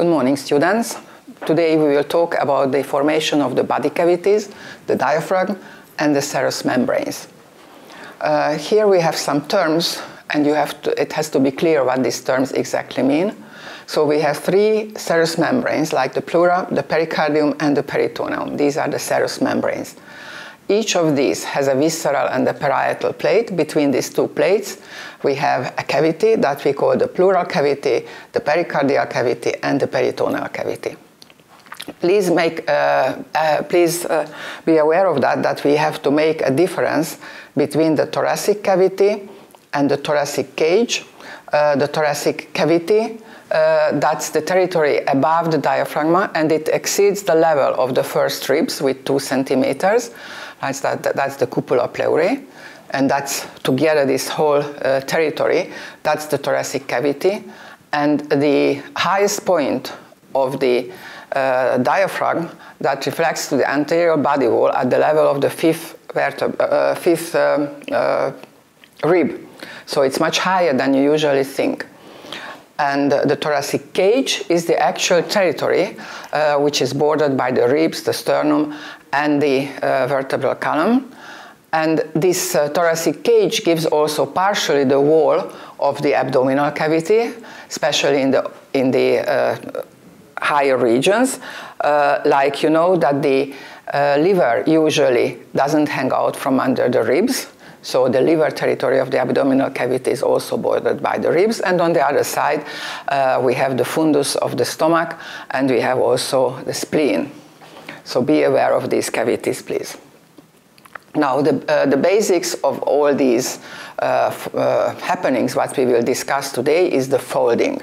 Good morning, students. Today we will talk about the formation of the body cavities, the diaphragm, and the serous membranes. Uh, here we have some terms, and you have to, it has to be clear what these terms exactly mean. So we have three serous membranes, like the pleura, the pericardium, and the peritoneum. These are the serous membranes. Each of these has a visceral and a parietal plate. Between these two plates, we have a cavity that we call the pleural cavity, the pericardial cavity, and the peritoneal cavity. Please make, uh, uh, please uh, be aware of that, that we have to make a difference between the thoracic cavity and the thoracic cage. Uh, the thoracic cavity uh, that's the territory above the diaphragm and it exceeds the level of the first ribs with two centimeters. That's, that, that's the cupula pleurae. And that's together this whole uh, territory. That's the thoracic cavity. And the highest point of the uh, diaphragm that reflects to the anterior body wall at the level of the fifth, vertebra, uh, fifth um, uh, rib. So it's much higher than you usually think and the thoracic cage is the actual territory uh, which is bordered by the ribs, the sternum, and the uh, vertebral column. And this uh, thoracic cage gives also partially the wall of the abdominal cavity, especially in the, in the uh, higher regions. Like you know that the liver usually doesn't hang out from under the ribs, so the liver territory of the abdominal cavity is also bordered by the ribs. And on the other side, uh, we have the fundus of the stomach, and we have also the spleen. So be aware of these cavities, please. Now, the, uh, the basics of all these uh, uh happenings, what we will discuss today, is the folding.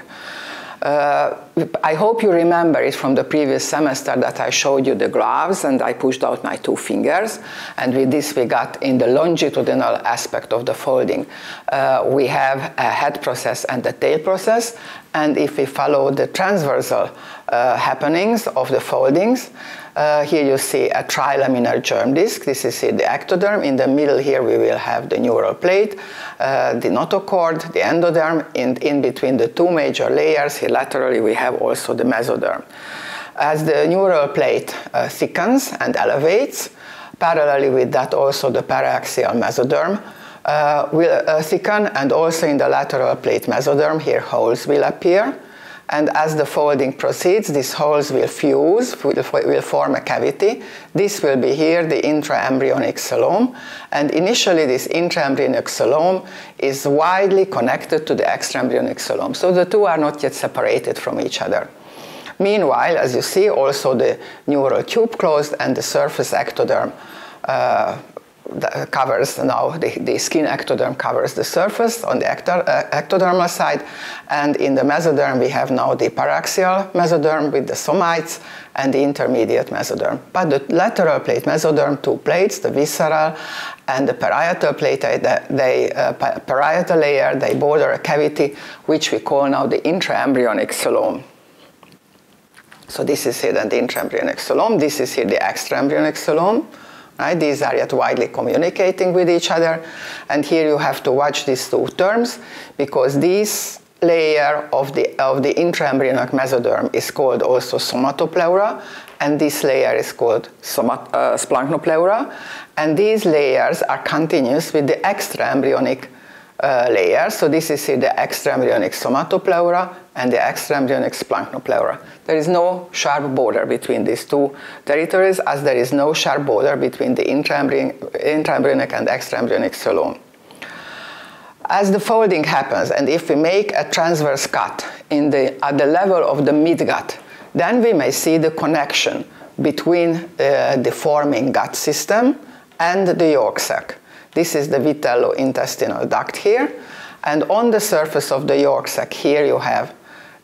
Uh, I hope you remember it from the previous semester that I showed you the gloves and I pushed out my two fingers. And with this, we got in the longitudinal aspect of the folding. Uh, we have a head process and a tail process. And if we follow the transversal uh, happenings of the foldings, uh, here you see a trilaminar germ disc. This is the ectoderm. In the middle here we will have the neural plate, uh, the notochord, the endoderm. and in between the two major layers, here laterally we have also the mesoderm. As the neural plate uh, thickens and elevates, parallelly with that also the paraxial mesoderm uh, will uh, thicken and also in the lateral plate mesoderm here holes will appear. And as the folding proceeds, these holes will fuse, will, form a cavity. This will be here the intraembryonic coelom. And initially, this intraembryonic coelom is widely connected to the extraembryonic coelom. So the two are not yet separated from each other. Meanwhile, as you see, also the neural tube closed and the surface ectoderm uh, covers now the, the, skin ectoderm covers the surface on the ecto, uh, ectodermal side. And in the mesoderm we have now the paraxial mesoderm with the somites and the intermediate mesoderm. But the lateral plate mesoderm two plates the visceral and the parietal plate they, they uh, parietal layer they border a cavity which we call now the intraembryonic coelom so this is here the intraembryonic coelom this is here the extraembryonic coelom Right? These are yet widely communicating with each other. And here you have to watch these two terms because this layer of the, of the intraembryonic mesoderm is called also somatopleura, and this layer is called somat, uh, splanchnopleural. And these layers are continuous with the extraembryonic uh, layers. So this is the extraembryonic somatopleura and the extraembryonic splanchnopleural. There is no sharp border between these two territories as there is no sharp border between the intraembryonic and extraembryonic coelom. As the folding happens, and if we make a transverse cut the, at the level of the midgut, then we may see the connection between uh, the forming gut system and the yolk sac. This is the vitello-intestinal duct here, and on the surface of the yolk sac here you have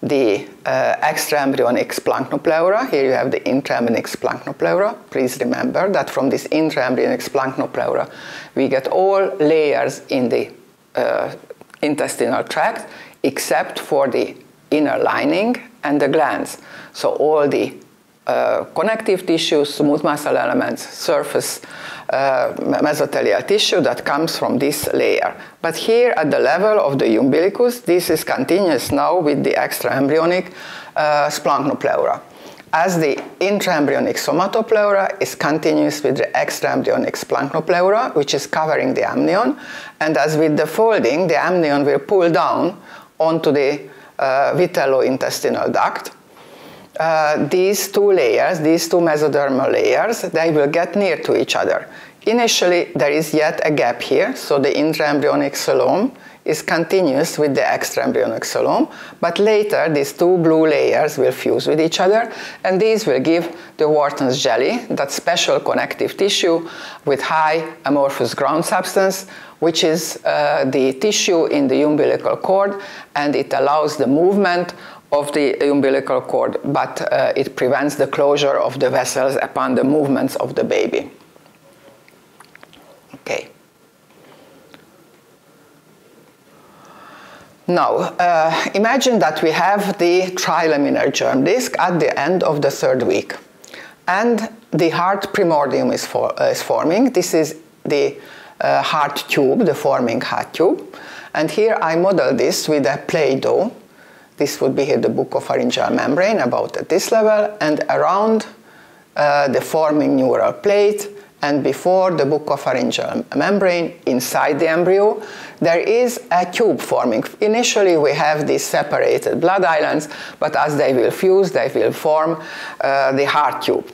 the uh, extraembryonic splanchnopleural. Here you have the intraembryonic splanchnopleural. Please remember that from this intraembryonic splanchnopleural, we get all layers in the uh, intestinal tract except for the inner lining and the glands. So all the uh, connective tissues, smooth muscle elements, surface uh, mesothelial tissue that comes from this layer. But here at the level of the umbilicus, this is continuous now with the extraembryonic uh, splanchnopleural. As the intraembryonic somatopleura is continuous with the extraembryonic splanchnopleural, which is covering the amnion, and as with the folding, the amnion will pull down onto the uh, vitello-intestinal duct. Uh, these two layers, these two mesodermal layers, they will get near to each other. Initially, there is yet a gap here, so the intraembryonic coelom is continuous with the extraembryonic coelom, but later these two blue layers will fuse with each other, and these will give the Wharton's jelly, that special connective tissue with high amorphous ground substance, which is uh, the tissue in the umbilical cord, and it allows the movement of the umbilical cord, but uh, it prevents the closure of the vessels upon the movements of the baby. Okay. Now, uh, imagine that we have the trilaminar germ disk at the end of the third week. And the heart primordium is, for, uh, is forming. This is the uh, heart tube, the forming heart tube. And here I model this with a Play-Doh. This would be here the buccopharyngeal membrane about at this level. And around uh, the forming neural plate, and before the book of buccopharyngeal membrane inside the embryo, there is a tube forming. Initially, we have these separated blood islands, but as they will fuse, they will form uh, the heart tube.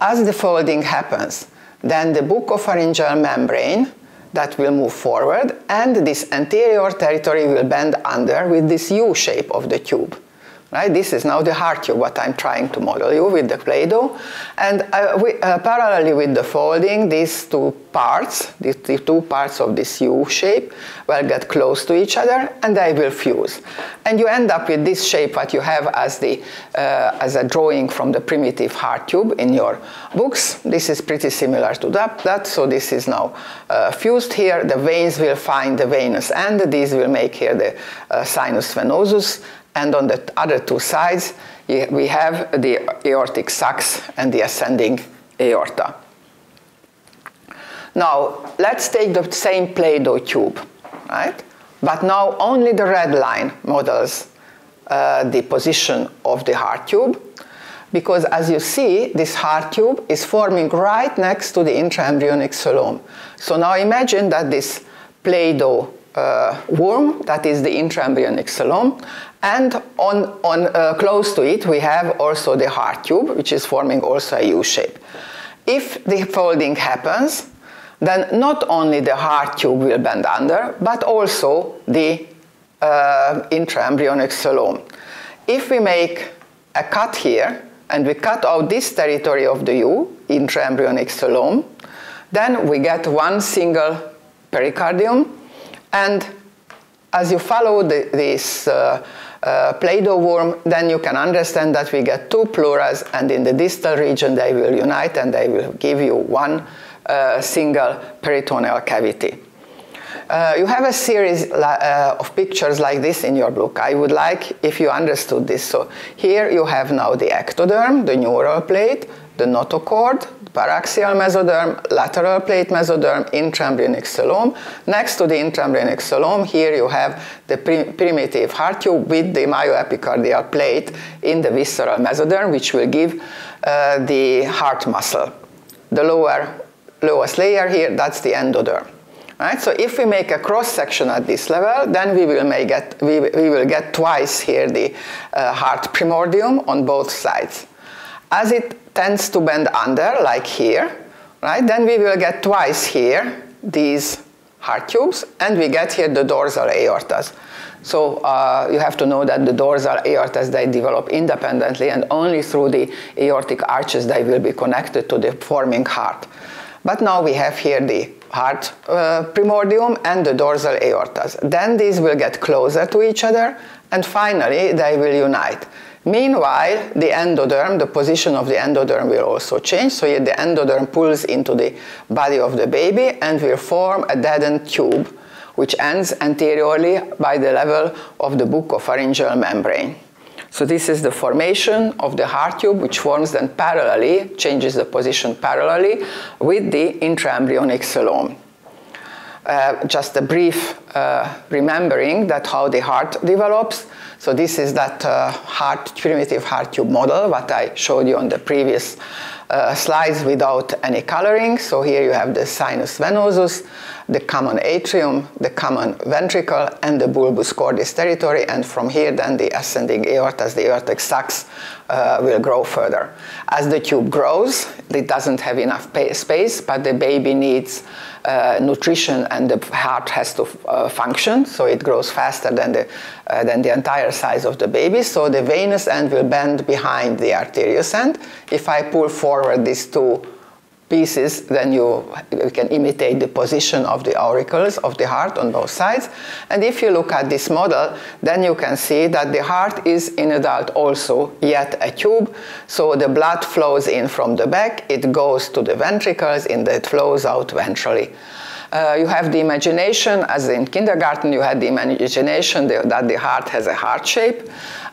As the folding happens, then the book of buccopharyngeal membrane that will move forward, and this anterior territory will bend under with this U shape of the tube. Right? This is now the heart tube, what I'm trying to model you with the Play-Doh. And uh, we, uh, parallelly with the folding, these two parts, the, the, two parts of this U shape, will get close to each other and they will fuse. And you end up with this shape what you have as, the, uh, as a drawing from the primitive heart tube in your books. This is pretty similar to that, that so this is now uh, fused here. The veins will find the venous end. These will make here the uh, sinus venosus and on the other two sides, we have the aortic sacs and the ascending aorta. Now, let's take the same Play-Doh tube, right? But now only the red line models uh, the position of the heart tube, because as you see, this heart tube is forming right next to the intraembryonic coelom. So now imagine that this Play-Doh uh, worm, that is the intraembryonic coelom, and on, on uh, close to it, we have also the heart tube, which is forming also a U shape. If the folding happens, then not only the heart tube will bend under, but also the uh, intraembryonic coelom. If we make a cut here, and we cut out this territory of the U, intraembryonic coelom, then we get one single pericardium, and as you follow the, this uh, uh, Play-Doh worm, then you can understand that we get two pleures, and in the distal region they will unite and they will give you one uh, single peritoneal cavity. Uh, you have a series uh, of pictures like this in your book. I would like if you understood this. So here you have now the ectoderm, the neural plate, the notochord, paraxial mesoderm, lateral plate mesoderm, intraembryonic coelom. Next to the intraembryonic coelom, here you have the primitive heart tube with the myoepicardial plate in the visceral mesoderm, which will give uh, the heart muscle. The lower, lowest layer here, that's the endoderm. Right? So if we make a cross section at this level, then we will, make it, we, we will get twice here the uh, heart primordium on both sides. As it tends to bend under, like here, right? Then we will get twice here these heart tubes, and we get here the dorsal aortas. So uh, you have to know that the dorsal aortas, they develop independently, and only through the aortic arches they will be connected to the forming heart. But now we have here the heart uh, primordium and the dorsal aortas. Then these will get closer to each other, and finally they will unite. Meanwhile, the endoderm, the position of the endoderm will also change. So the endoderm pulls into the body of the baby and will form a deadened tube, which ends anteriorly by the level of the book of buccopharyngeal membrane. So this is the formation of the heart tube, which forms then parallelly, changes the position parallelly with the intraembryonic coelom. uh, just a brief uh, remembering that how the heart develops. So this is that uh, heart, primitive heart tube model that I showed you on the previous uh, slides without any coloring. So here you have the sinus venosus, the common atrium, the common ventricle, and the bulbus cordis territory. And from here, then the ascending aorta, as the aortic sacs uh, will grow further. As the tube grows, it doesn't have enough space, but the baby needs uh, nutrition and the heart has to uh, function, so it grows faster than the, uh, than the entire size of the baby. So the venous end will bend behind the arterious end. If I pull forward these two pieces, then you, you, can imitate the position of the auricles of the heart on both sides. And if you look at this model, then you can see that the heart is in adult also yet a tube. So the blood flows in from the back, it goes to the ventricles, and it flows out ventrally. Uh, you have the imagination, as in kindergarten, you had the imagination that the heart has a heart shape.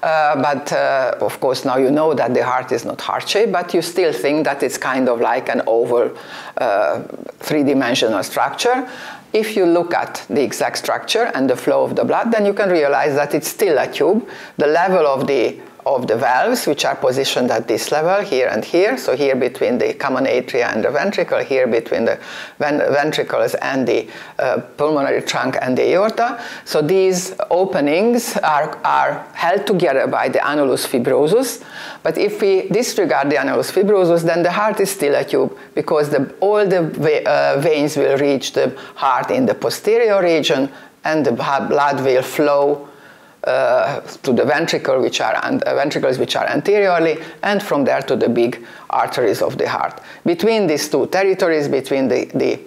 Uh, but uh, of course, now you know that the heart is not heart shaped, but you still think that it's kind of like an oval uh, three dimensional structure. If you look at the exact structure and the flow of the blood, then you can realize that it's still a tube. The level of the of the valves, which are positioned at this level, here and here. So here between the common atria and the ventricle, here between the ven ventricles and the uh, pulmonary trunk and the aorta. So these openings are, are held together by the annulus fibrosus. But if we disregard the annulus fibrosus, then the heart is still a tube because the, all the uh, veins will reach the heart in the posterior region and the blood will flow uh, to the ventricle, which are uh, ventricles which are anteriorly, and from there to the big arteries of the heart. Between these two territories, between the, the,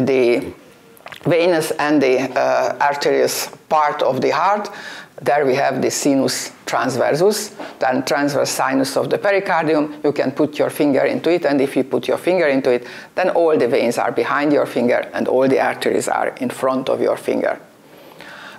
the venous and the uh, arterious part of the heart, there we have the sinus transversus, then transverse sinus of the pericardium. You can put your finger into it, and if you put your finger into it, then all the veins are behind your finger and all the arteries are in front of your finger.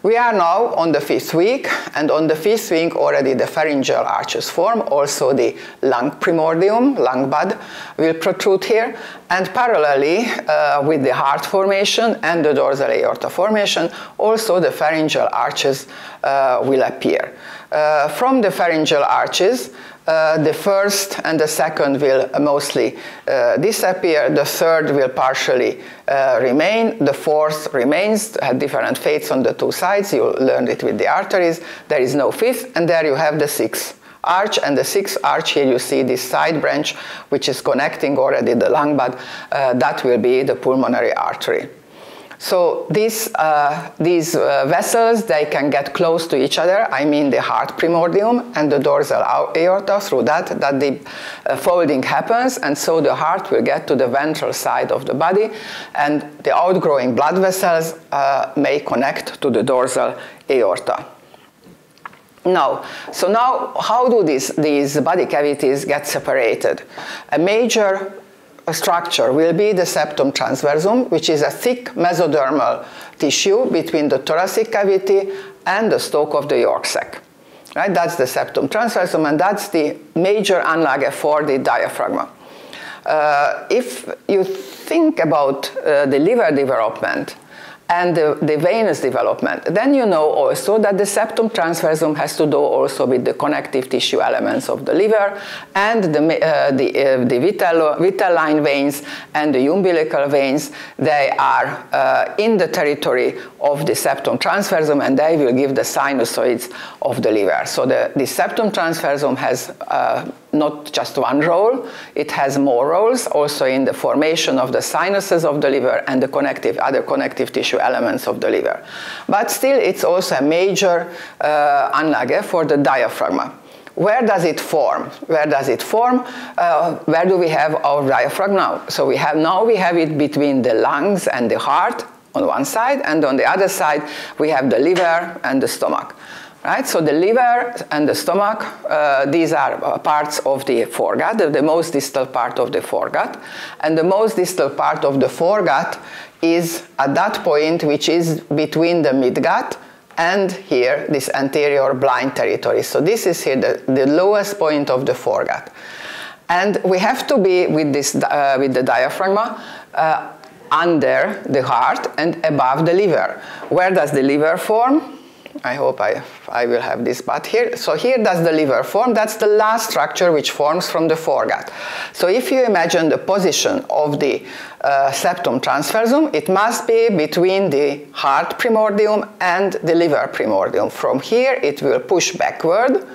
We are now on the fifth week, and on the fifth week already the pharyngeal arches form, also the lung primordium, lung bud, will protrude here, and parallelly uh, with the heart formation and the dorsal aorta formation, also the pharyngeal arches uh, will appear. Uh, from the pharyngeal arches, the first and the second will mostly uh, disappear. The third will partially uh, remain. The fourth remains, had different fates on the two sides. You learned it with the arteries. There is no fifth, and there you have the sixth arch and the sixth arch here you see this side branch which is connecting already the lung bud uh, that will be the pulmonary artery so these, uh, these uh, vessels, they can get close to each other. I mean the heart primordium and the dorsal aorta through that, that the uh, folding happens. And so the heart will get to the ventral side of the body and the outgrowing blood vessels uh, may connect to the dorsal aorta. Now, so now how do these, these body cavities get separated? A major structure will be the septum transversum, which is a thick mesodermal tissue between the thoracic cavity and the stalk of the yolk sac. Right? That's the septum transversum, and that's the major anlage for the diaphragm. Uh, if you think about uh, the liver development, and the, the, venous development. Then you know also that the septum transversum has to do also with the connective tissue elements of the liver and the, uh, the, uh, the vital, vitelline veins and the umbilical veins. They are uh, in the territory of the septum transversum and they will give the sinusoids of the liver. So the, the septum transversum has uh, not just one role, it has more roles also in the formation of the sinuses of the liver and the connective, other connective tissue elements of the liver. But still, it's also a major uh, anlage for the diaphragm. Where does it form? Where does it form? Uh, where do we have our diaphragm now? So we have now we have it between the lungs and the heart on one side, and on the other side we have the liver and the stomach. Right? So the liver and the stomach, uh, these are uh, parts of the foregut, the, the, most distal part of the foregut. And the most distal part of the foregut is at that point, which is between the midgut and here, this anterior blind territory. So this is here the, the lowest point of the foregut. And we have to be with, this, uh, with the diaphragma uh, under the heart and above the liver. Where does the liver form? I hope I, I will have this but here. So here does the liver form. That's the last structure which forms from the foregut. So if you imagine the position of the uh, septum transversum, it must be between the heart primordium and the liver primordium. From here it will push backward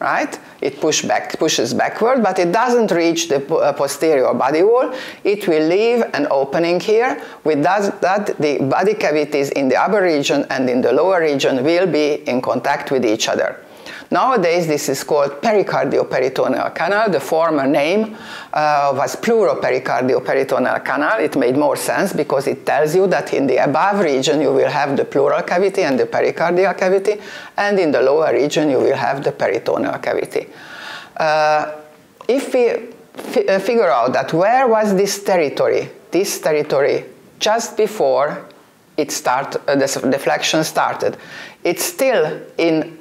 right? It push back, pushes backward, but it doesn't reach the uh, posterior body wall. It will leave an opening here. With that, that, the body cavities in the upper region and in the lower region will be in contact with each other. Nowadays, this is called pericardioperitoneal canal. The former name uh, was pleuropericardio-peritoneal canal. It made more sense because it tells you that in the above region you will have the pleural cavity and the pericardial cavity, and in the lower region you will have the peritoneal cavity. Uh, if we uh, figure out that where was this territory, this territory just before it start, uh, the deflection started, it's still in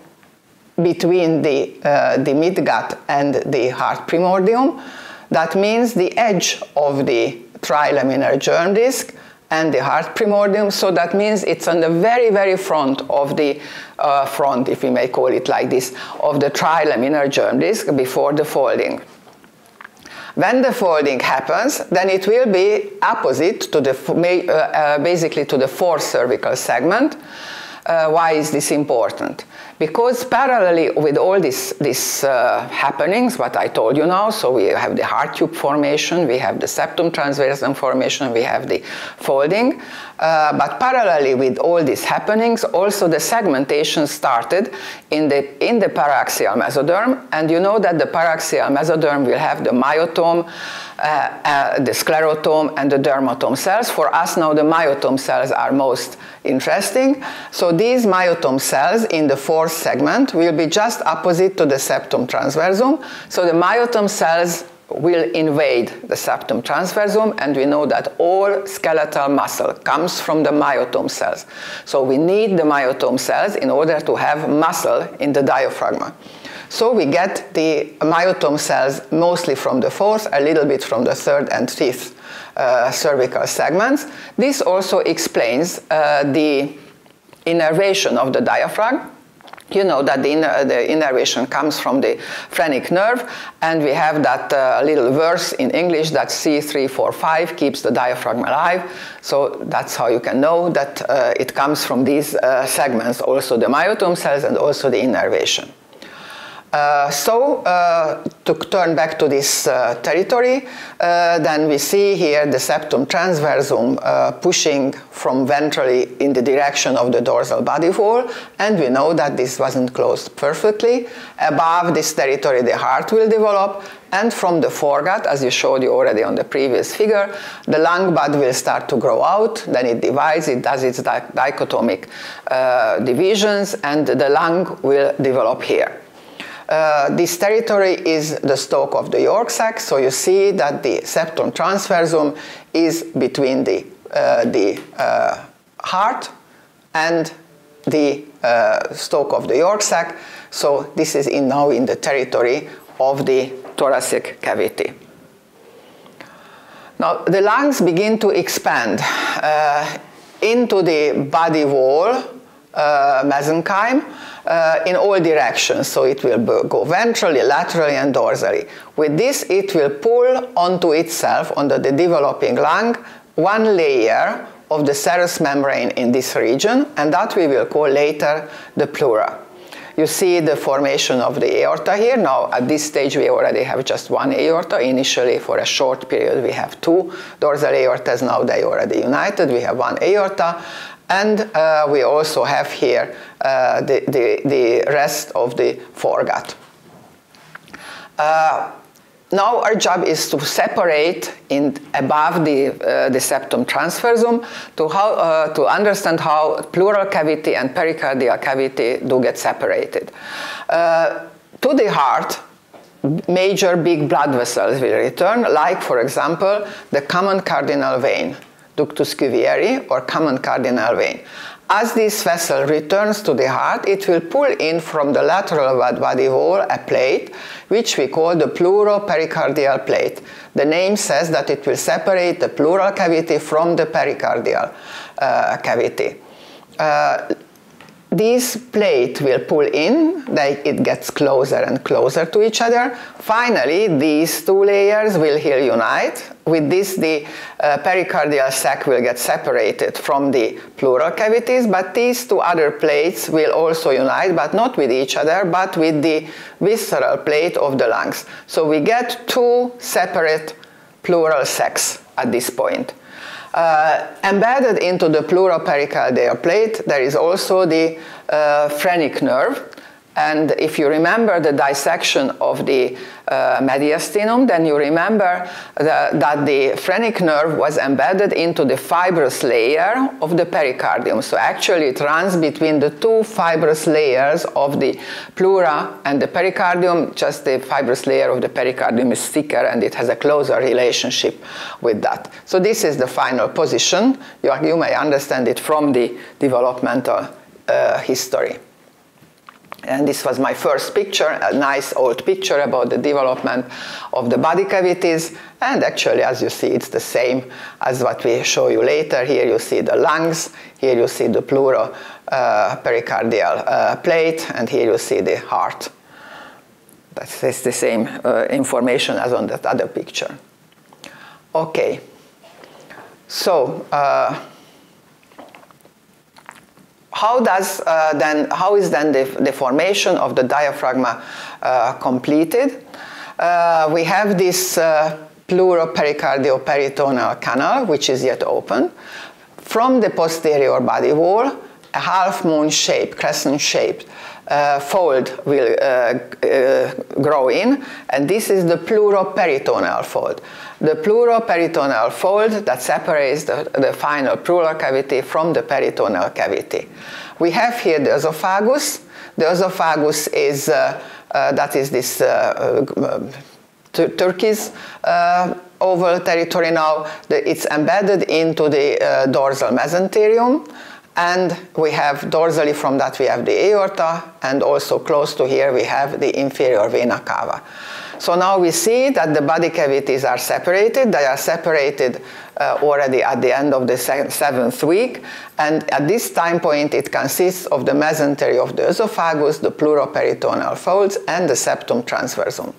between the, uh, the midgut and the heart primordium. That means the edge of the trilaminar germ disk and the heart primordium. So that means it's on the very, very front of the uh, front, if we may call it like this, of the trilaminar germ disk before the folding. When the folding happens, then it will be opposite to the, uh, uh, basically to the fourth cervical segment. Uh, why is this important? Because parallelly with all these, these uh, happenings, what I told you now, so we have the heart tube formation, we have the septum transversum formation, we have the folding, uh, but parallelly with all these happenings, also the segmentation started in the, in the paraxial mesoderm, and you know that the paraxial mesoderm will have the myotome, uh, uh, the sclerotome, and the dermatome cells. For us now, the myotome cells are most interesting. So these myotome cells in the fourth segment will be just opposite to the septum transversum. So the myotome cells will invade the septum transversum and we know that all skeletal muscle comes from the myotome cells. So we need the myotome cells in order to have muscle in the diaphragm. So we get the myotome cells mostly from the fourth, a little bit from the third and fifth uh, cervical segments. This also explains uh, the innervation of the diaphragm you know that the, inner, the, innervation comes from the phrenic nerve, and we have that uh, little verse in English that C345 keeps the diaphragm alive. So that's how you can know that uh, it comes from these uh, segments, also the myotome cells and also the innervation. Uh, so uh, to turn back to this uh, territory, uh, then we see here the septum transversum uh, pushing from ventrally in the direction of the dorsal body wall, and we know that this wasn't closed perfectly. Above this territory, the heart will develop, and from the foregut, as you showed you already on the previous figure, the lung bud will start to grow out, then it divides, it does its di dichotomic divisions, and the lung will develop here. Uh, this territory is the stalk of the yolk sac, so you see that the septum transversum is between the, uh, the uh, heart and the uh, stalk of the yolk sac. So this is in, now in the territory of the thoracic cavity. Now the lungs begin to expand uh, into the body wall mesenchyme uh, in all directions. So it will go ventrally, laterally, and dorsally. With this, it will pull onto itself, onto the developing lung, one layer of the serous membrane in this region, and that we will call later the pleura. You see the formation of the aorta here. Now, at this stage, we already have just one aorta. Initially, for a short period, we have two dorsal aortas. Now they are already united. We have one aorta. And uh, we also have here uh, the, the, the, rest of the foregut. Uh, now our job is to separate in above the, uh, the septum transversum to, how, uh, to understand how pleural cavity and pericardial cavity do get separated. Uh, to the heart, major big blood vessels will return, like for example the common cardinal vein ductus cuvieri or common cardinal vein. as this vessel returns to the heart, it will pull in from the lateral body wall a plate, which we call the pleuropericardial plate. The name says that it will separate the pleural cavity from the pericardial uh, cavity. Uh, this plate will pull in, like it gets closer and closer to each other. Finally, these two layers will here unite. With this, the uh, pericardial sac will get separated from the pleural cavities, but these two other plates will also unite, but not with each other, but with the visceral plate of the lungs. So we get two separate pleural sacs at this point. Uh, embedded into the pleuropericardial plate, there is also the uh, phrenic nerve. And if you remember the dissection of the uh, mediastinum, then you remember the, that the phrenic nerve was embedded into the fibrous layer of the pericardium. So actually it runs between the two fibrous layers of the pleura and the pericardium. Just the fibrous layer of the pericardium is thicker and it has a closer relationship with that. So this is the final position. You, you may understand it from the developmental uh, history. And this was my first picture, a nice old picture about the development of the body cavities. And actually, as you see, it's the same as what we show you later. Here you see the lungs, here you see the pleural uh, pericardial uh, plate, and here you see the heart. That's the same uh, information as on that other picture. Okay, so uh, how does uh, then how is then the, the, formation of the diaphragma uh, completed? Uh, we have this uh, pleuropericardio-peritoneal canal, which is yet open. From the posterior body wall, a half moon shape, crescent shaped uh, fold will uh, uh, grow in, and this is the pleuroperitoneal fold. The pleuroperitoneal fold that separates the, the final pleural cavity from the peritoneal cavity. We have here the esophagus. The esophagus is, uh, uh, that is this uh, turquoise oval territory now. The, it's embedded into the dorsal mesenterium and we have dorsally from that we have the aorta and also close to here we have the inferior vena cava. So now we see that the body cavities are separated. They are separated uh, already at the end of the seventh week. And at this time point, it consists of the mesentery of the esophagus, the pleuroperitoneal folds, and the septum transversum.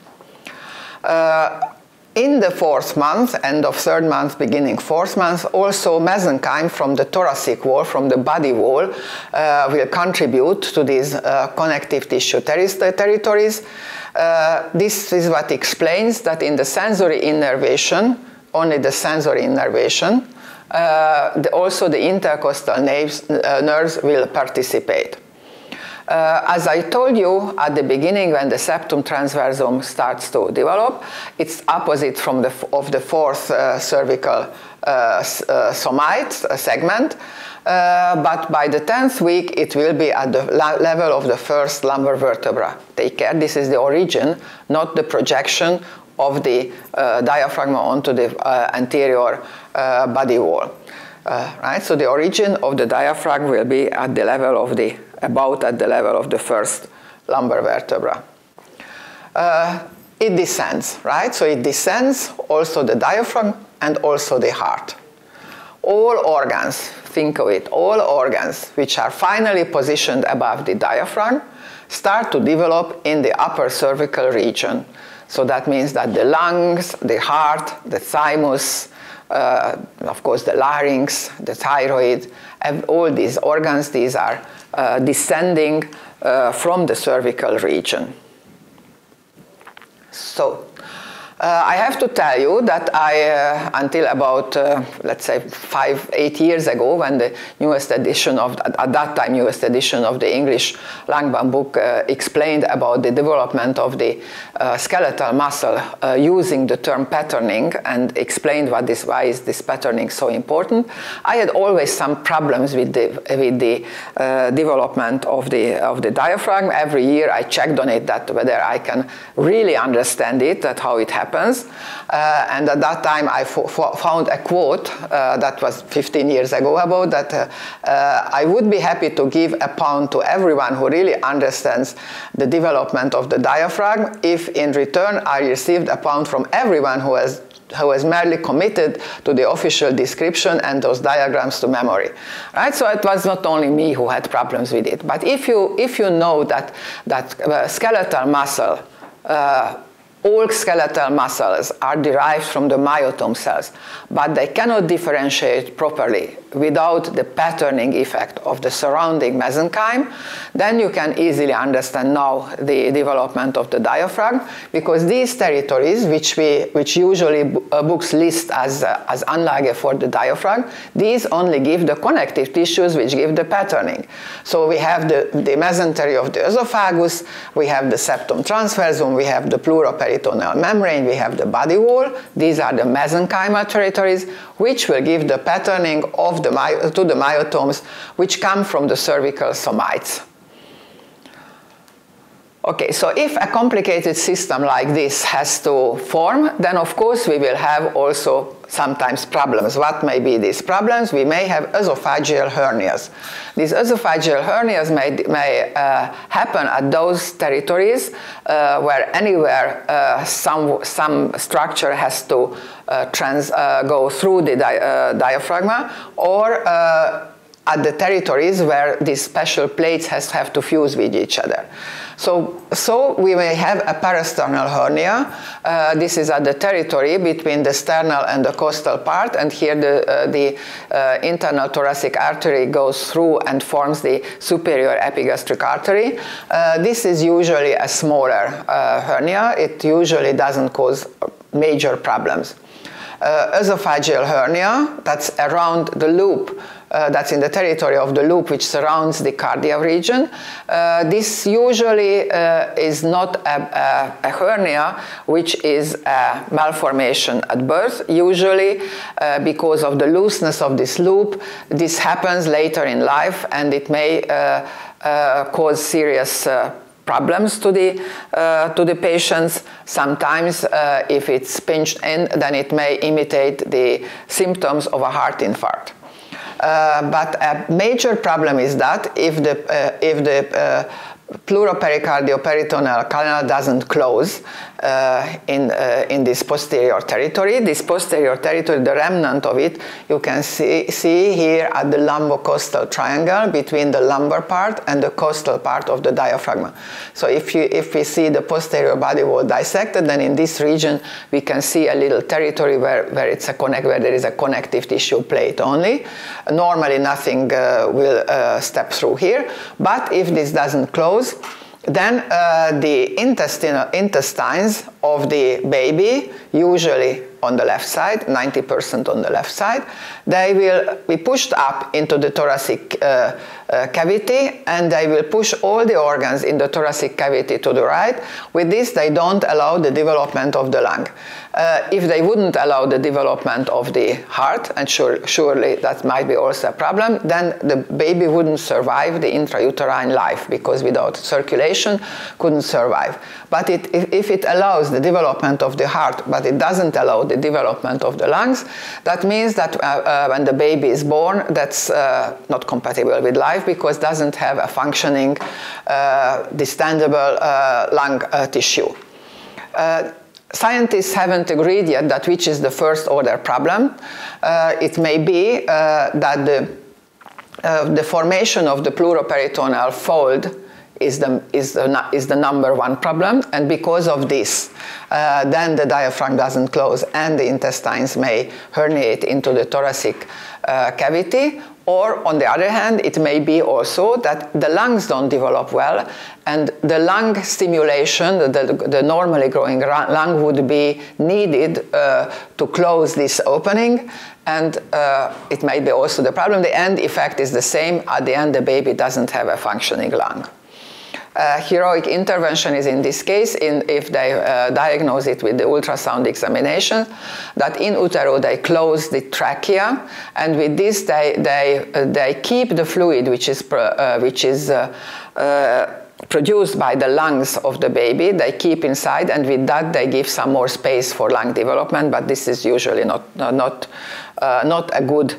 Uh, in the fourth month, end of third month, beginning fourth month, also mesenchyme from the thoracic wall, from the body wall, uh, will contribute to these uh, connective tissue ter territories. Uh, this is what explains that in the sensory innervation, only the sensory innervation, uh, the, also the intercostal nerves, uh, nerves will participate. Uh, as I told you at the beginning, when the septum transversum starts to develop, it's opposite from the, of the fourth uh, cervical uh, uh somite uh, segment. Uh, but by the 10th week, it will be at the level of the first lumbar vertebra. Take care, this is the origin, not the projection of the diaphragm onto the anterior body wall. right, so the origin of the diaphragm will be at the level of the about at the level of the first lumbar vertebra. Uh, it descends, right? So it descends also the diaphragm and also the heart. All organs, think of it, all organs which are finally positioned above the diaphragm start to develop in the upper cervical region. So that means that the lungs, the heart, the thymus, uh, of course the larynx, the thyroid, all these organs, these are descending uh, from the cervical region. So uh, I have to tell you that I, uh, until about, uh, let's say, five, eight years ago, when the newest edition of, at that time, newest edition of the English Langman book uh, explained about the development of the uh, skeletal muscle uh, using the term patterning and explained what this, why is this patterning so important, I had always some problems with the, with the development of the, of the diaphragm. Every year I checked on it that whether I can really understand it, that how it happens happens. Uh, and at that time, I found a quote uh, that was 15 years ago about that uh, uh, I would be happy to give a pound to everyone who really understands the development of the diaphragm if in return I received a pound from everyone who has who was merely committed to the official description and those diagrams to memory. Right? So it was not only me who had problems with it. But if you, if you know that, that uh, skeletal muscle uh, all skeletal muscles are derived from the myotome cells, but they cannot differentiate properly without the patterning effect of the surrounding mesenchyme, then you can easily understand now the development of the diaphragm, because these territories, which, we, which usually uh, books list as, uh, as Anlage for the diaphragm, these only give the connective tissues which give the patterning. So we have the, the mesentery of the esophagus, we have the septum transversum, we have the pleuroperitoneal membrane, we have the body wall. These are the mesenchymal territories, which will give the patterning of the, to the myotomes which come from the cervical somites. Okay, so if a complicated system like this has to form, then of course we will have also sometimes problems. What may be these problems? We may have esophageal hernias. These esophageal hernias may, may uh, happen at those territories uh, where anywhere uh, some, some structure has to uh, trans, uh, go through the di uh, diaphragm or at the territories where these special plates has, have to fuse with each other. So, so we may have a parasternal hernia. Uh, this is at the territory between the sternal and the costal part, and here the, uh, the uh, internal thoracic artery goes through and forms the superior epigastric artery. Uh, this is usually a smaller uh, hernia. It usually doesn't cause major problems. Uh, esophageal hernia, that's around the loop that's in the territory of the loop which surrounds the cardiac region. Uh, this usually uh, is not a, a, a, hernia which is a malformation at birth. Usually, uh, because of the looseness of this loop, this happens later in life and it may uh, uh, cause serious problems to the, uh, to the patients. Sometimes uh, if it's pinched in, then it may imitate the symptoms of a heart infarct. Uh, but a major problem is that if the, uh, if the uh, pleuropericardio-peritoneal canal doesn't close uh, in, uh, in this posterior territory. This posterior territory, the remnant of it, you can see, see here at the lumbocostal triangle between the lumbar part and the costal part of the diaphragm. So if, you, if we see the posterior body wall dissected, then in this region we can see a little territory where, where, it's a connect, where there is a connective tissue plate only. Normally nothing uh, will uh, step through here, but if this doesn't close, then uh, the intestinal intestines of the baby, usually on the left side, 90% on the left side, they will be pushed up into the thoracic uh, uh, cavity and they will push all the organs in the thoracic cavity to the right. With this, they don't allow the development of the lung. Uh, if they wouldn't allow the development of the heart, and sure, surely that might be also a problem, then the baby wouldn't survive the intrauterine life because without circulation couldn't survive. But it, if, if, it allows the development of the heart, but it doesn't allow the development of the lungs, that means that uh, uh, when the baby is born, that's uh, not compatible with life because doesn't have a functioning, distendable lung tissue scientists haven't agreed yet that which is the first order problem. Uh, it may be uh, that the, uh, the formation of the pleuroperitoneal fold is the, is, the, is the number one problem, and because of this, uh, then the diaphragm doesn't close and the intestines may herniate into the thoracic uh, cavity, or on the other hand, it may be also that the lungs don't develop well and the lung stimulation, the, the, normally growing lung would be needed uh, to close this opening and uh, it may be also the problem. The end effect is the same. At the end, the baby doesn't have a functioning lung. Uh, heroic intervention is in this case in, if they uh, diagnose it with the ultrasound examination that in utero they close the trachea and with this they, they, uh, they keep the fluid which is, uh, which is uh, uh, produced by the lungs of the baby. They keep inside, and with that, they give some more space for lung development. But this is usually not not not a good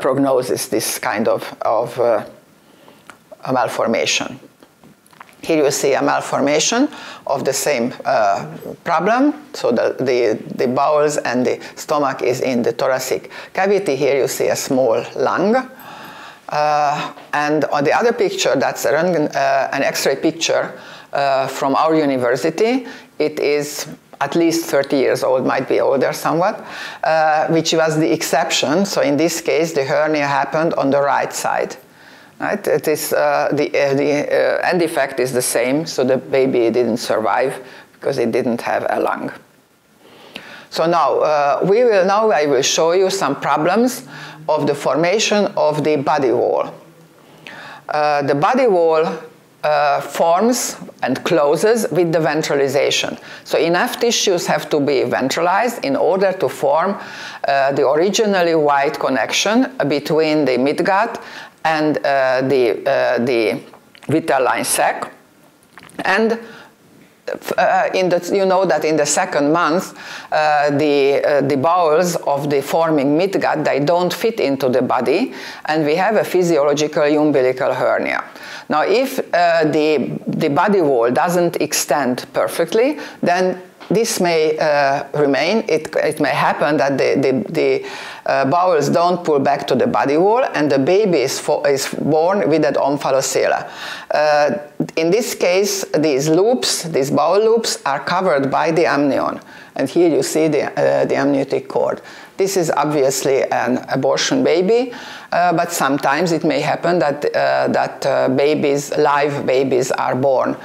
prognosis. This kind of of malformation. Here you see a malformation of the same uh, problem. So the, the, the bowels and the stomach is in the thoracic cavity. Here you see a small lung. Uh, and on the other picture, that's a uh, an X-ray picture uh, from our university. It is at least 30 years old, might be older somewhat, uh, which was the exception. So in this case, the hernia happened on the right side. Right? It is, uh, the uh, the end effect is the same, so the baby didn't survive because it didn't have a lung. So now uh, we will now I will show you some problems of the formation of the body wall. Uh, the body wall uh, forms and closes with the ventralization. So enough tissues have to be ventralized in order to form uh, the originally wide connection between the midgut and uh, the, uh, the vitelline sac. And uh, in the, you know that in the second month, uh, the, uh, the bowels of the forming midgut, they don't fit into the body, and we have a physiological umbilical hernia. Now, if uh, the, the body wall doesn't extend perfectly, then this may uh, remain. It, it may happen that the, the, the uh, bowels don't pull back to the body wall and the baby is, for, is born with that omphalocele. Uh, in this case, these loops, these bowel loops, are covered by the amnion. And here you see the, uh, the amniotic cord. This is obviously an abortion baby, uh, but sometimes it may happen that, uh, that babies, live babies, are born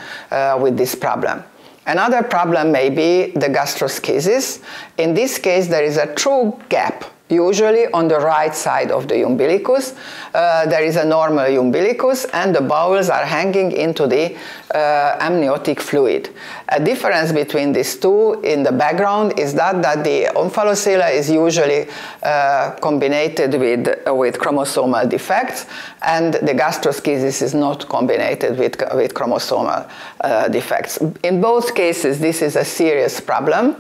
with this problem. Another problem may be the gastroschisis. In this case, there is a true gap usually on the right side of the umbilicus. Uh, there is a normal umbilicus and the bowels are hanging into the uh, amniotic fluid. A difference between these two in the background is that, that the omphalocele is usually uh, combined with, with chromosomal defects and the gastroschisis is not combined with, with chromosomal uh, defects. In both cases, this is a serious problem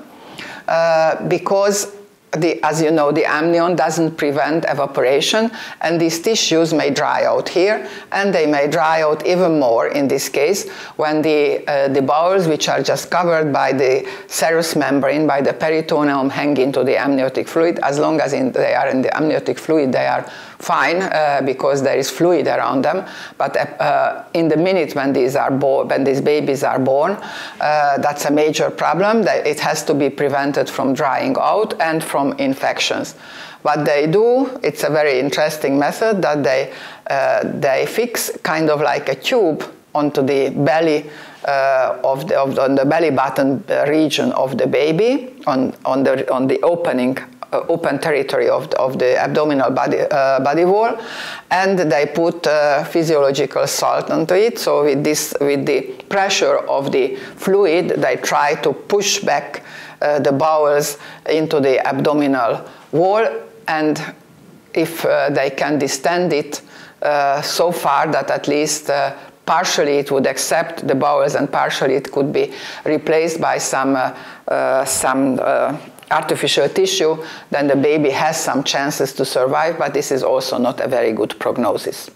uh, because the, as you know, the amnion doesn't prevent evaporation, and these tissues may dry out here, and they may dry out even more in this case when the, uh, the bowels, which are just covered by the serous membrane, by the peritoneum, hang into the amniotic fluid. As long as in, they are in the amniotic fluid, they are fine uh, because there is fluid around them. But uh, in the minute when these are born, when these babies are born, uh, that's a major problem. That it has to be prevented from drying out and from infections. What they do, it's a very interesting method that they uh, they fix kind of like a tube onto the belly uh, of, the, of the, on the belly button region of the baby on, on, the, on the opening uh, open territory of the, of the abdominal body, uh, body wall, and they put uh, physiological salt onto it. So with this, with the pressure of the fluid, they try to push back uh, the bowels into the abdominal wall, and if uh, they can distend it uh, so far that at least partially it would accept the bowels and partially it could be replaced by some, some artificial tissue, then the baby has some chances to survive, but this is also not a very good prognosis.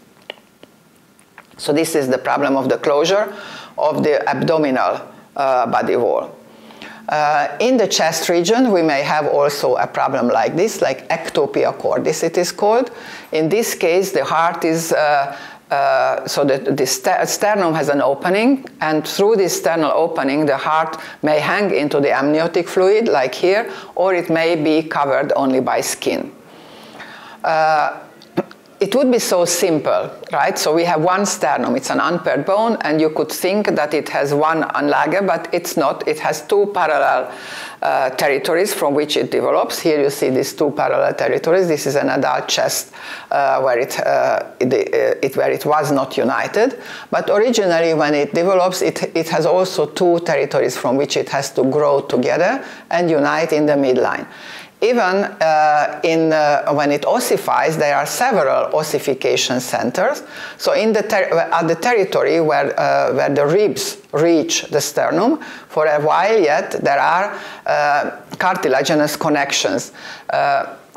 So this is the problem of the closure of the abdominal uh, body wall. Uh, in the chest region, we may have also a problem like this, like ectopia cordis it is called. In this case, the heart is uh, uh, so the, the sternum has an opening, and through this sternal opening, the heart may hang into the amniotic fluid, like here, or it may be covered only by skin. Uh, it would be so simple, right? So we have one sternum, it's an unpaired bone, and you could think that it has one anlage, but it's not. It has two parallel uh, territories from which it develops. Here you see these two parallel territories. This is an adult chest uh, where, it, uh, it, uh, it, where it was not united. But originally, when it develops, it, it has also two territories from which it has to grow together and unite in the midline. Even uh, in, uh, when it ossifies, there are several ossification centers. So in the at the territory where, uh, where the ribs reach the sternum, for a while yet, there are uh, cartilaginous connections.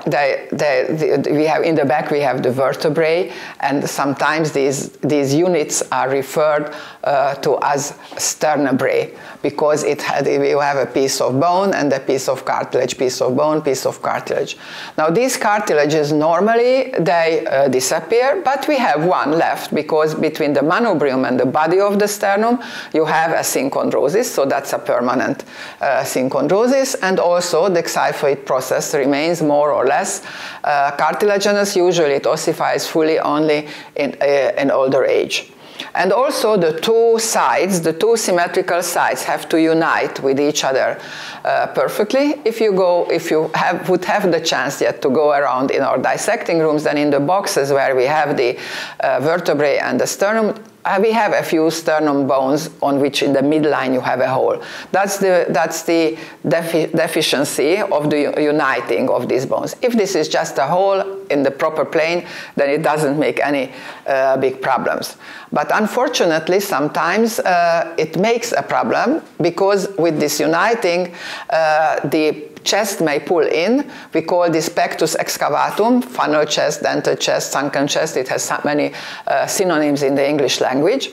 They, they, the, we have in the back we have the vertebrae and sometimes these, these units are referred uh, to as sternebrae because it had, you have a piece of bone and a piece of cartilage, piece of bone, piece of cartilage. Now these cartilages normally they uh, disappear, but we have one left because between the manubrium and the body of the sternum you have a synchondrosis, so that's a permanent uh, synchondrosis, and also the xiphoid process remains more or less uh, cartilaginous. Usually it ossifies fully only in, uh, in older age. And also the two sides, the two symmetrical sides have to unite with each other uh, perfectly. If you go, if you have, would have the chance yet to go around in our dissecting rooms, then in the boxes where we have the uh, vertebrae and the sternum, we have a few sternum bones on which in the midline you have a hole. That's the, that's the defi deficiency of the uniting of these bones. If this is just a hole in the proper plane, then it doesn't make any uh, big problems. But unfortunately, sometimes uh, it makes a problem because with this uniting, uh, the chest may pull in. We call this pectus excavatum, funnel chest, dented chest, sunken chest. It has so many uh, synonyms in the English language.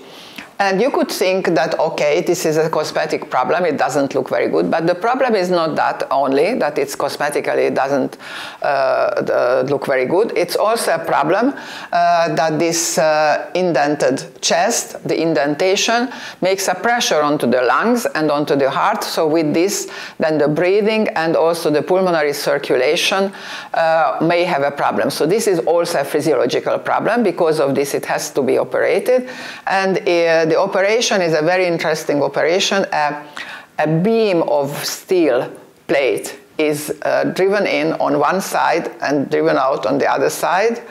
And you could think that, okay, this is a cosmetic problem, it doesn't look very good, but the problem is not that only, that it's cosmetically it doesn't uh, look very good. It's also a problem uh, that this uh, indented chest, the indentation, makes a pressure onto the lungs and onto the heart. So with this, then the breathing and also the pulmonary circulation uh, may have a problem. So this is also a physiological problem. Because of this, it has to be operated. And uh, the operation is a very interesting operation. A beam of steel plate is uh, driven in on one side and driven out on the other side.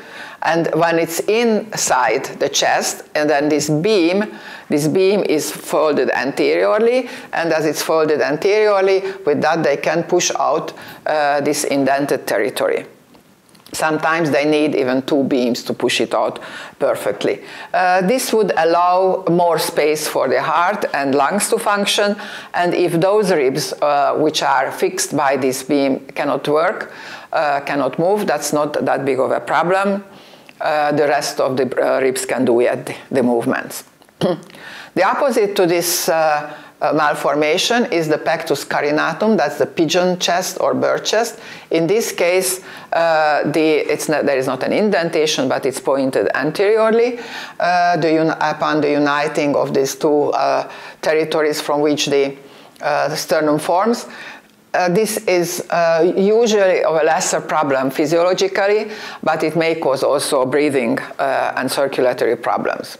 And when it's inside the chest, and then this beam, this beam is folded anteriorly, and as it's folded anteriorly, with that they can push out uh, this indented territory. Sometimes they need even two beams to push it out perfectly. Uh, this would allow more space for the heart and lungs to function, and if those ribs, uh, which are fixed by this beam, cannot work, uh, cannot move, that's not that big of a problem. Uh, the rest of the uh, ribs can do yet the, the movements. the opposite to this uh, uh, malformation is the pectus carinatum, that's the pigeon chest or bird chest. In this case, uh, the, not, there is not an indentation, but it's pointed anteriorly uh, the upon the uniting of these two territories from which the, the sternum forms. Uh, this is uh, usually a lesser problem physiologically, but it may cause also breathing uh, and circulatory problems.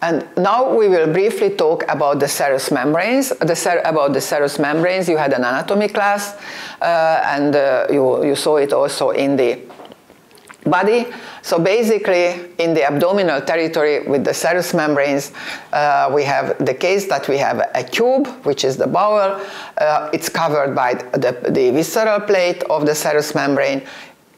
And now we will briefly talk about the serous membranes. The ser about the serous membranes, you had an anatomy class, uh, and uh, you, you saw it also in the body. So basically, in the abdominal territory with the serous membranes, uh, we have the case that we have a tube, which is the bowel. Uh, it's covered by the, the visceral plate of the serous membrane.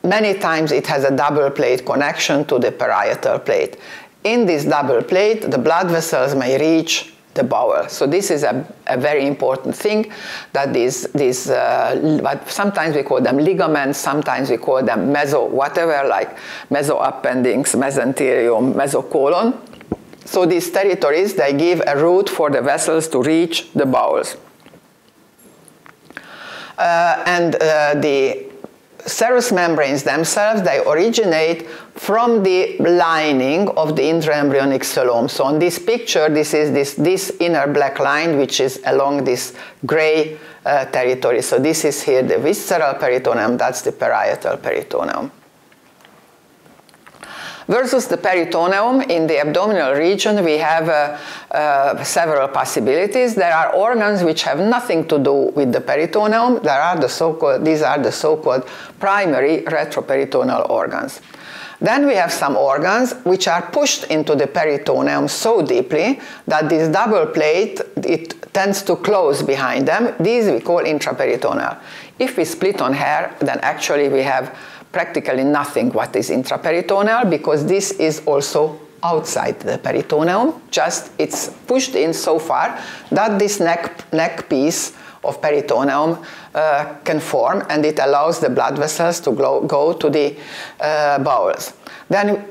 Many times it has a double plate connection to the parietal plate. In this double plate, the blood vessels may reach the bowel. So this is a, a very important thing that these, these uh, sometimes we call them ligaments, sometimes we call them meso whatever, like mesoappendix, mesenterium, mesocolon. So these territories, they give a route for the vessels to reach the bowels. Uh, and uh, the serous membranes themselves, they originate from the lining of the intraembryonic coelom. So on this picture, this is this, this inner black line, which is along this gray uh, territory. So this is here the visceral peritoneum, that's the parietal peritoneum. Versus the peritoneum, in the abdominal region, we have uh, uh, several possibilities. There are organs which have nothing to do with the peritoneum. There are the so-called, these are the so-called primary retroperitoneal organs. Then we have some organs which are pushed into the peritoneum so deeply that this double plate, it tends to close behind them. These we call intraperitoneal. If we split on hair, then actually we have practically nothing what is intraperitoneal because this is also outside the peritoneum, just it's pushed in so far that this neck, neck piece of peritoneum uh, can form and it allows the blood vessels to go, go to the uh, bowels. Then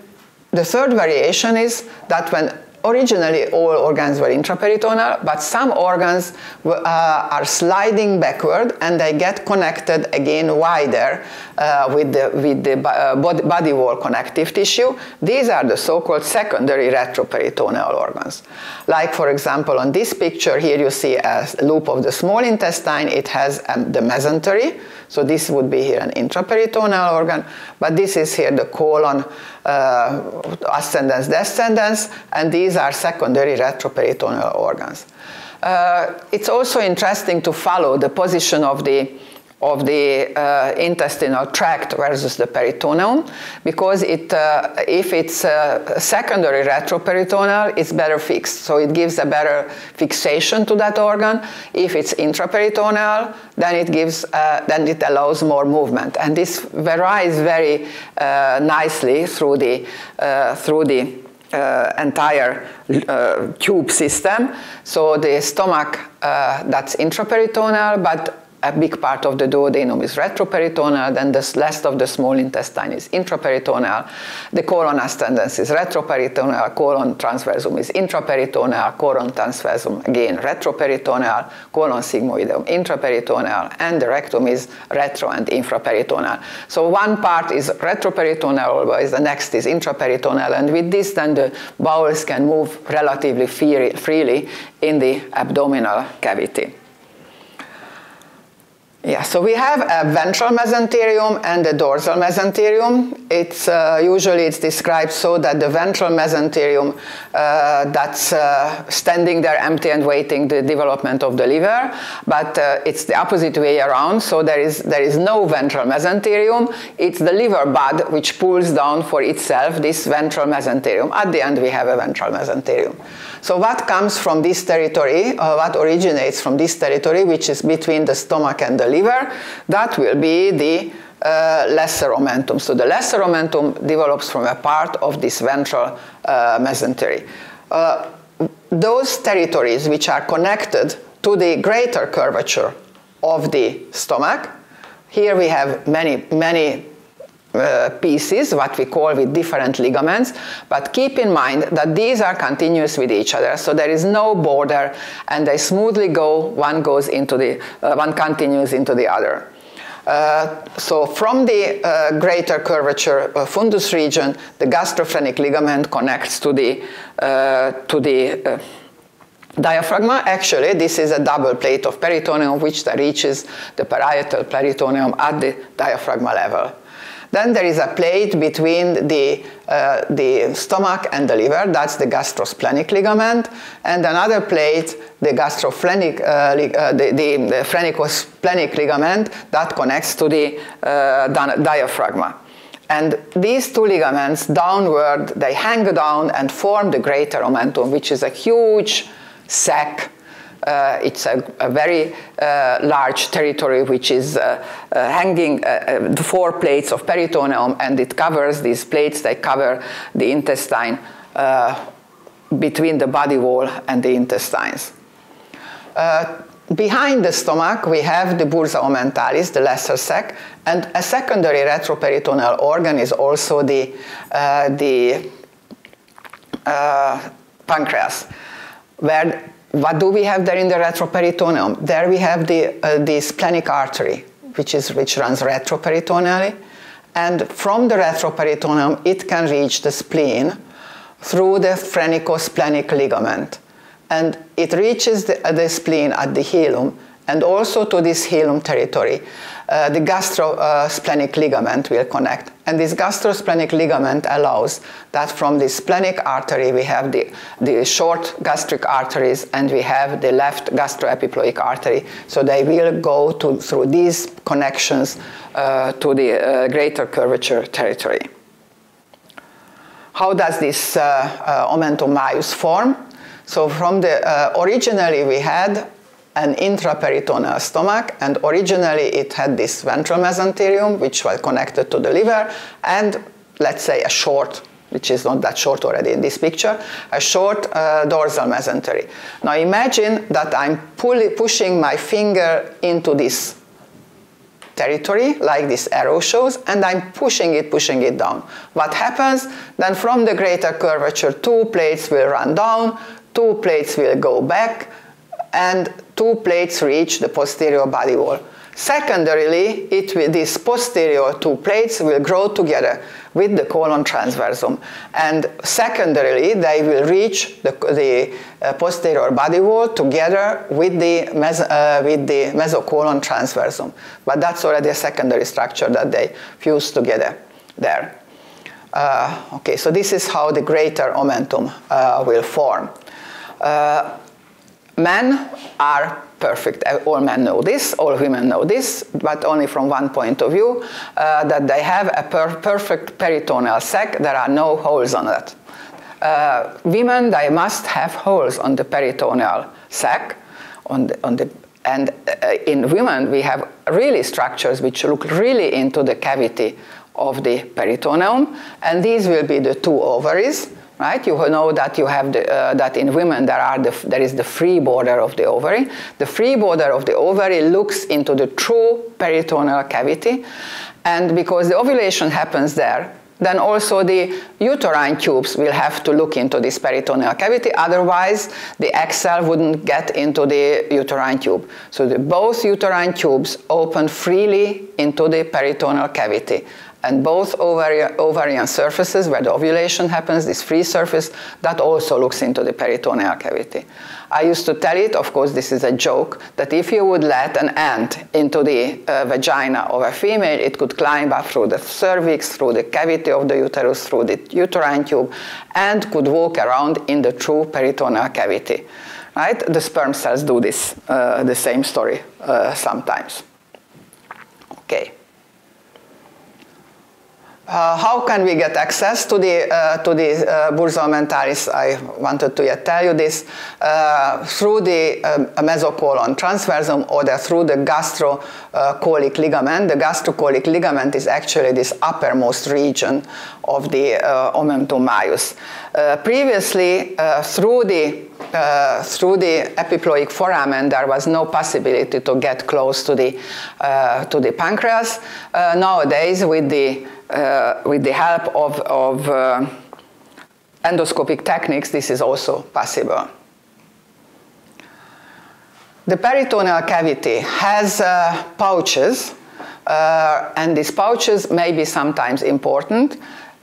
the third variation is that when originally all organs were intraperitoneal, but some organs uh, are sliding backward and they get connected again wider uh, with the, with the uh, body wall connective tissue. These are the so-called secondary retroperitoneal organs. Like for example on this picture here you see a loop of the small intestine, it has um, the mesentery, so this would be here an intraperitoneal organ, but this is here the colon ascendens descendens, and these are secondary retroperitoneal organs. Uh, it's also interesting to follow the position of the of the uh, intestinal tract versus the peritoneum because it, uh, if it's uh, secondary retroperitoneal, it's better fixed. So it gives a better fixation to that organ. If it's intraperitoneal, then it gives, uh, then it allows more movement. And this varies very uh, nicely through the, through the uh, entire uh, tube system. So the stomach, uh, that's intraperitoneal, but a big part of the duodenum is retroperitoneal, then the rest of the small intestine is intraperitoneal. The colon ascendens is retroperitoneal, colon transversum is intraperitoneal, colon transversum again retroperitoneal, colon sigmoideum intraperitoneal, and the rectum is retro and infraperitoneal. So one part is retroperitoneal always, the next is intraperitoneal, and with this then the bowels can move relatively freely in the abdominal cavity. Yeah, so we have a ventral mesenterium and a dorsal mesenterium. It's uh, usually it's described so that the ventral mesenterium uh, that's uh, standing there empty and waiting the development of the liver, but uh, it's the opposite way around. So there is there is no ventral mesenterium. It's the liver bud which pulls down for itself this ventral mesenterium. At the end, we have a ventral mesenterium. So what comes from this territory, uh, what originates from this territory, which is between the stomach and the liver, that will be the uh, lesser omentum. So the lesser omentum develops from a part of this ventral uh, mesentery. Uh, those territories which are connected to the greater curvature of the stomach, here we have many, many uh, pieces, what we call with different ligaments, but keep in mind that these are continuous with each other, so there is no border, and they smoothly go, one goes into the, uh, one continues into the other. Uh, so from the uh, greater curvature uh, fundus region, the gastrophrenic ligament connects to the, to the diaphragma. Actually, this is a double plate of peritoneum which reaches the parietal peritoneum at the diaphragma level. Then there is a plate between the, uh, the stomach and the liver, that's the gastrosplenic ligament, and another plate, the gastrosplenic, uh, uh, the, the, the ligament that connects to the uh, diaphragma. And these two ligaments downward, they hang down and form the greater omentum, which is a huge sac it's a, a very uh, large territory which is uh, uh hanging uh, uh, the four plates of peritoneum and it covers these plates, they cover the intestine between the body wall and the intestines. behind the stomach, we have the bursa omentalis, the lesser sac, and a secondary retroperitoneal organ is also the, the pancreas, where what do we have there in the retroperitoneum? There we have the, uh, the splenic artery, which, is, which runs retroperitoneally. And from the retroperitoneum, it can reach the spleen through the phrenicosplenic ligament. And it reaches the, uh, the spleen at the hilum and also to this hilum territory. Uh, the gastrosplenic ligament will connect. And this gastrosplenic ligament allows that from the splenic artery we have the, the short gastric arteries and we have the left gastroepiploic artery. So they will go to, through these connections uh, to the uh, greater curvature territory. How does this uh, uh, omentum majus form? So from the, originally we had an intraperitoneal stomach, and originally it had this ventral mesenterium, which was connected to the liver, and let's say a short, which is not that short already in this picture, a short uh, dorsal mesentery. Now imagine that I'm pushing my finger into this territory, like this arrow shows, and I'm pushing it, pushing it down. What happens? Then from the greater curvature, two plates will run down, two plates will go back, and two plates reach the posterior body wall. Secondarily, it will, these posterior two plates will grow together with the colon transversum. And secondarily, they will reach the, the uh, posterior body wall together with the, mes uh, with the mesocolon transversum. But that's already a secondary structure that they fuse together there. Uh, okay, so this is how the greater omentum uh, will form. Uh, men are perfect. All men know this, all women know this, but only from one point of view, uh, that they have a per perfect peritoneal sac, there are no holes on it. Uh, women, they must have holes on the peritoneal sac, on the, on the, and uh, in women we have really structures which look really into the cavity of the peritoneum, and these will be the two ovaries, right? You know that you have the, uh, that in women there are the, there is the free border of the ovary. The free border of the ovary looks into the true peritoneal cavity, and because the ovulation happens there, then also the uterine tubes will have to look into this peritoneal cavity, otherwise the egg cell wouldn't get into the uterine tube. So the, both uterine tubes open freely into the peritoneal cavity and both ovarian, ovarian surfaces where the ovulation happens, this free surface, that also looks into the peritoneal cavity. I used to tell it, of course this is a joke, that if you would let an ant into the uh, vagina of a female, it could climb up through the cervix, through the cavity of the uterus, through the uterine tube, and could walk around in the true peritoneal cavity. Right? The sperm cells do this, uh, the same story uh, sometimes. Okay. Uh, how can we get access to the uh, to the uh, bursa omentalis? I wanted to tell you this uh, through the um, mesocolon transversum or the, through the gastrocolic ligament. The gastrocolic ligament is actually this uppermost region of the uh, omentum majus. Uh, previously, through the through the epiploic foramen, there was no possibility to get close to the to the pancreas. nowadays, with the uh, with the help of, of uh, endoscopic techniques, this is also possible. The peritoneal cavity has uh, pouches, uh, and these pouches may be sometimes important.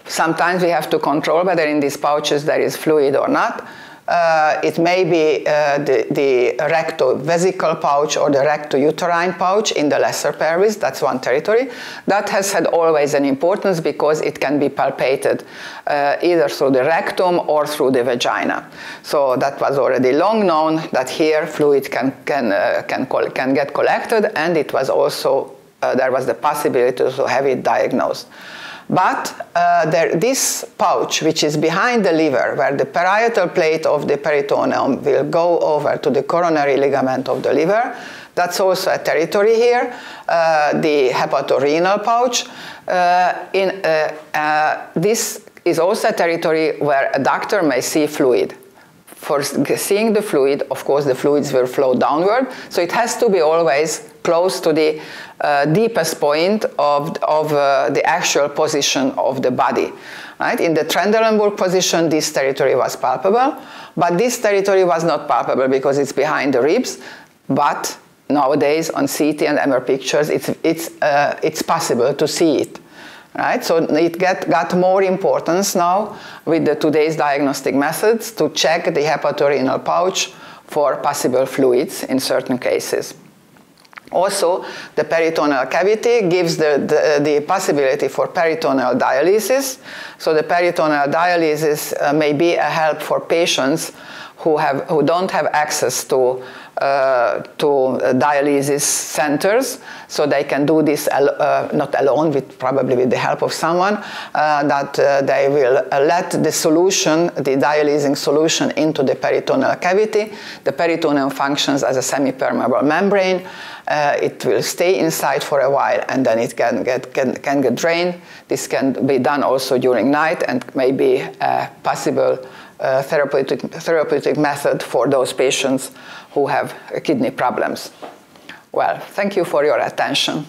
Sometimes we have to control whether in these pouches there is fluid or not. Uh, it may be uh, the, the rectovesical pouch or the rectouterine pouch in the lesser pelvis, that's one territory. That has had always an importance because it can be palpated uh, either through the rectum or through the vagina. So that was already long known that here fluid can, can, uh, can, can get collected and it was also, uh, there was the possibility to have it diagnosed. But uh, there, this pouch, which is behind the liver, where the parietal plate of the peritoneum will go over to the coronary ligament of the liver, that's also a territory here, uh, the hepatorenal pouch. Uh, in, uh, uh, this is also a territory where a doctor may see fluid for seeing the fluid, of course, the fluids will flow downward. So it has to be always close to the uh, deepest point of, of uh, the actual position of the body. Right? In the Trendelenburg position, this territory was palpable, but this territory was not palpable because it's behind the ribs. But nowadays on CT and MR pictures, it's, it's, uh, it's possible to see it right? So it get, got more importance now with the today's diagnostic methods to check the hepatorenal pouch for possible fluids in certain cases. Also, the peritoneal cavity gives the, the, the, possibility for peritoneal dialysis. So the peritoneal dialysis uh, may be a help for patients who, have, who don't have access to uh, to dialysis centers, so they can do this al uh, not alone, with probably with the help of someone. Uh, that uh, they will uh, let the solution, the dialysing solution, into the peritoneal cavity. The peritoneum functions as a semi-permeable membrane. Uh, it will stay inside for a while, and then it can get can, can get drained. This can be done also during night, and may be possible. Therapeutic, therapeutic method for those patients who have kidney problems. Well, thank you for your attention.